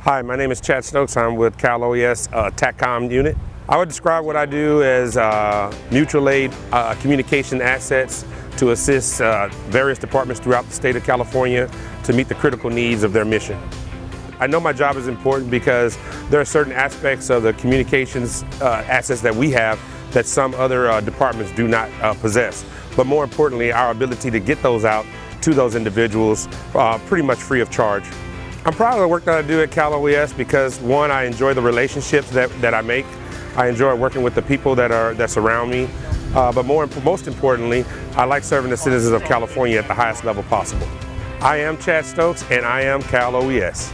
Hi, my name is Chad Stokes. I'm with Cal OES uh, TACCOM unit. I would describe what I do as uh, mutual aid uh, communication assets to assist uh, various departments throughout the state of California to meet the critical needs of their mission. I know my job is important because there are certain aspects of the communications uh, assets that we have that some other uh, departments do not possess. But more importantly, our ability to get those out to those individuals pretty much free of charge. I'm proud of the work that I do at Cal OES because one, I enjoy the relationships that, that I make. I enjoy working with the people that are that surround me. Uh, but more, most importantly, I like serving the citizens of California at the highest level possible. I am Chad Stokes and I am Cal OES.